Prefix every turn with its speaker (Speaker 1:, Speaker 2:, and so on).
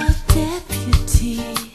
Speaker 1: my deputy.